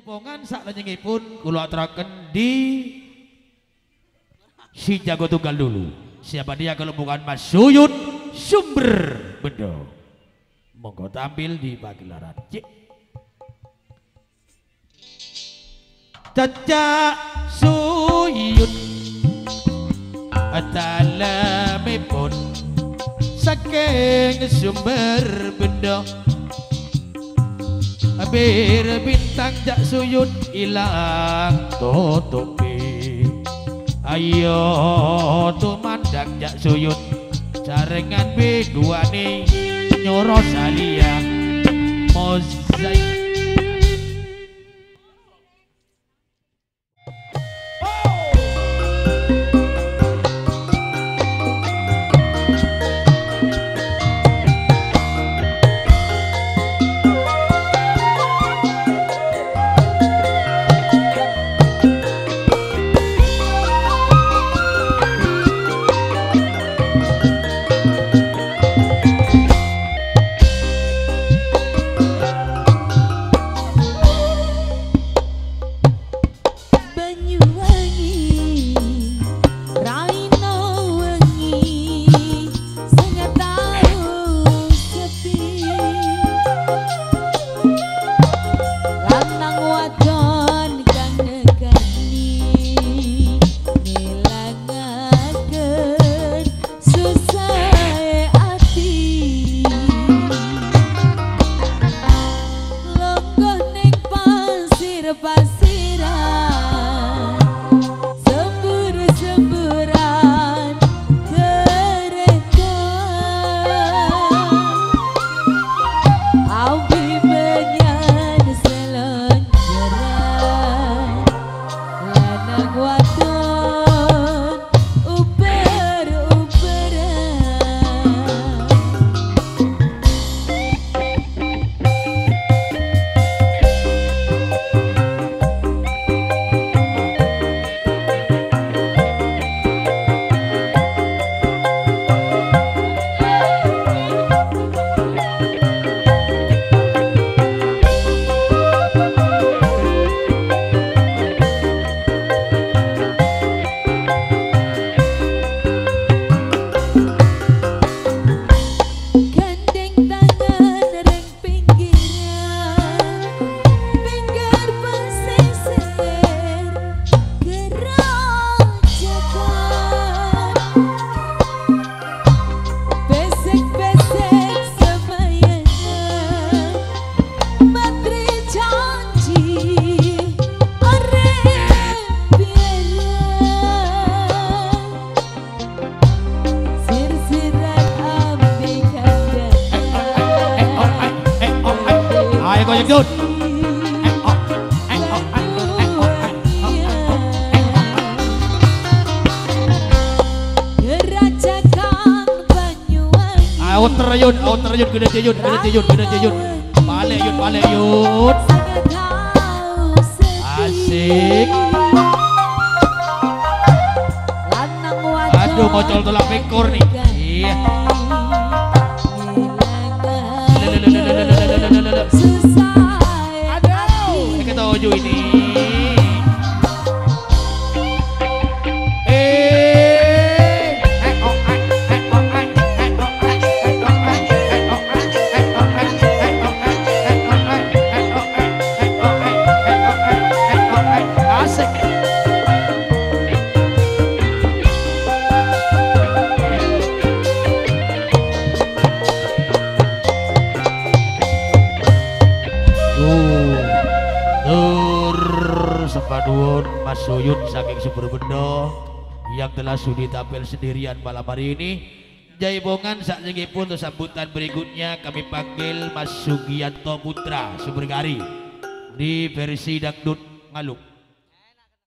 Jaipongan sak pun kula aturaken di si jago tunggal dulu. Siapa dia kalau bukan Mas Suyut Sumber Bedo. Monggo tampil di pagelaran. Cik. Caca Suyut Atalamipun Saking sumber benda Bir bintang jak suyut ilang tutupi Ayo tumandang jak suyut Jaringan dua nih nyoro salia. Mozaik Yun. Outer yun, outer gede yun, gede yun, gede yun. Balik yun, balik yun. Asik. Aduh, ngocol tulang pengkor nih. Iya. Sepaduun Mas Suyun saking Sumber Bendo yang telah sudi tampil sendirian malam hari ini. Jaibongan saat pun untuk sambutan berikutnya kami panggil Mas Sugianto Putra Sumbergari di versi dangdut ngaluk